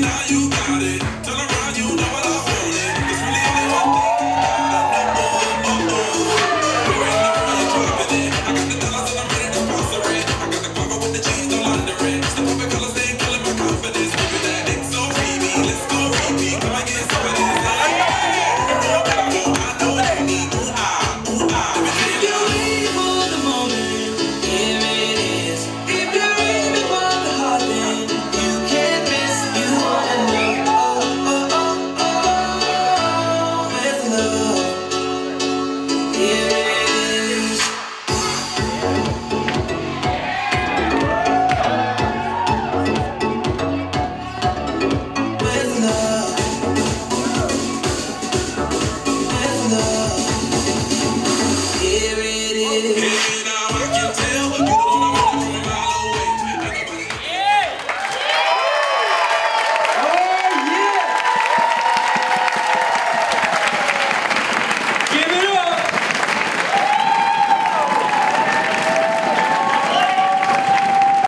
now you got it. you.